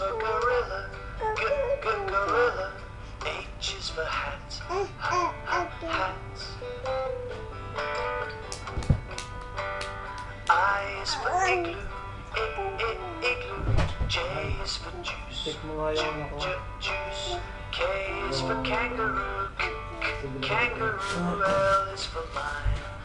for gorilla. G, g, gorilla. H is for hat. H, hat. I is for igloo. I, I, igloo. J is for juice. Ju ju juice. K is for kangaroo. K, k, kangaroo. L is for lion.